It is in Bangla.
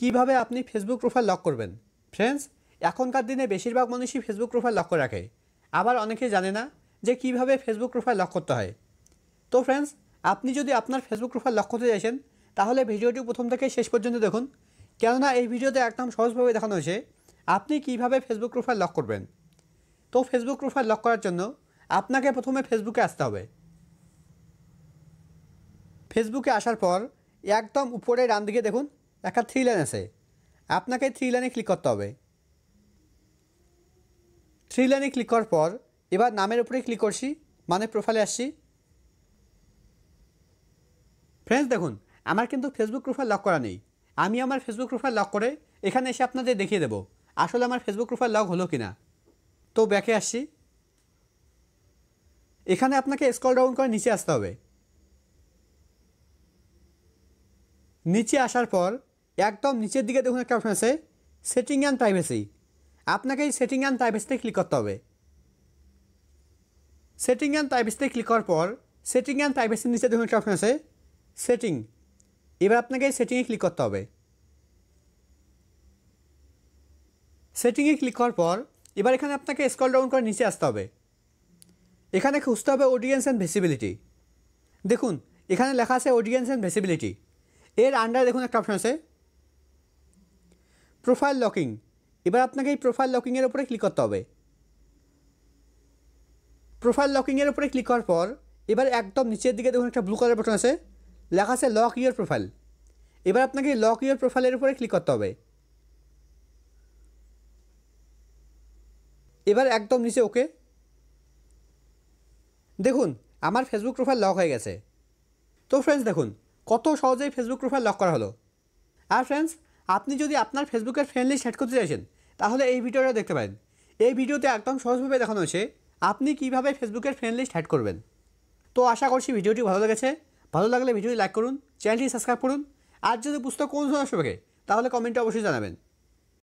কীভাবে আপনি ফেসবুক প্রোফাইল লক করবেন? ফ্রেন্ডস এখনকার দিনে বেশিরভাগ মানুষই ফেসবুক প্রোফাইল লক করে রাখে। আবার অনেকে জানে না যে কীভাবে ফেসবুক প্রোফাইল লক করতে হয়। তো ফ্রেন্ডস আপনি যদি আপনার ফেসবুক প্রোফাইল লক করতে চাইছেন, তাহলে ভিডিওটি প্রথম থেকে শেষ পর্যন্ত দেখুন। কেননা এই ভিডিওতে একদম সহজভাবে দেখানো হয়েছে আপনি কীভাবে ফেসবুক প্রোফাইল লক করবেন। তো ফেসবুক প্রোফাইল লক করার জন্য আপনাকে প্রথমে ফেসবুকে আসতে হবে। ফেসবুকে আসার পর একদম উপরে ডান দিকে দেখুন একটা থ্রি লাইন আছে। আপনাকে থ্রি লাইনে ক্লিক করতে হবে। থ্রি লাইনে ক্লিক করার পর, এবার নামের উপরে ক্লিক করছি মানে প্রোফাইলে আসছি। ফ্রেন্ডস দেখুন, আমার কিন্তু ফেসবুক প্রোফাইল লক করা নেই। আমি আমার ফেসবুক প্রোফাইল লক করে এখানে এসে আপনাদের দেখিয়ে দেবো, আসলে আমার ফেসবুক প্রোফাইল লক হলো কি না তো ব্যাকে আসছি। এখানে আপনাকে স্ক্রল ডাউন করে নিচে আসতে হবে। নিচে আসার পর একদম নিচের দিকে দেখুন একটা অপশন আছে সেটিং অ্যান্ড প্রাইভেসি আপনাকে এই সেটিং অ্যান্ড প্রাইভেসিতে ক্লিক করতে হবে। সেটিং অ্যান্ড প্রাইভেসিতে ক্লিক করার পর সেটিং অ্যান্ড প্রাইভেসির নিচে দেখুন একটা অপশন আছে সেটিং এবার আপনাকে সেটিংয়ে ক্লিক করতে হবে। সেটিংয়ে ক্লিক করার পর, এবার এখানে আপনাকে স্কল ডাউন করে নিচে আসতে হবে। এখানে খুঁজতে হবে অডিয়েন্স অ্যান্ড ভেসিবিলিটি দেখুন, এখানে লেখা আছে অডিয়েন্স অ্যান্ড ভেসিবিলিটি এর আন্ডারে দেখুন একটা অপশন আছে প্রোফাইল লকিং। এবার আপনাকে এই প্রোফাইল লকিংয়ের উপরে ক্লিক করতে হবে। প্রোফাইল লকিংয়ের উপরে ক্লিক করার পর, এবার একদম নিচের দিকে দেখুন একটা ব্লু কালার বাটন আছে। লেখা আছে লক ইউর প্রোফাইল এবার আপনাকে লক ইউর প্রোফাইলের উপরে ক্লিক করতে হবে। এবার একদম নিচে ওকে দেখুন, আমার ফেসবুক প্রোফাইল লক হয়ে গেছে। তো ফ্রেন্ডস দেখুন, কত সহজেই ফেসবুক প্রোফাইল লক করা হলো। আর ফ্রেন্ডস আপনি যদি আপনার ফেসবুকের ফ্রেন্ড লিস্ট সেট করতে চাইছেন, তাহলে এই ভিডিওটা দেখতে পারেন। এই ভিডিওতে একদম সহজভাবে দেখানো হয়েছে আপনি কীভাবে ফেসবুকের ফ্রেন্ড লিস্ট হ্যাড করবেন। তো আশা করছি ভিডিওটি ভালো লেগেছে। ভালো লাগলে ভিডিওটি লাইক করুন চ্যানেলটি সাবস্ক্রাইব করুন। আর যদি পুস্তক কোন সমস্যা থাকে তাহলে কমেন্টে অবশ্যই জানাবেন।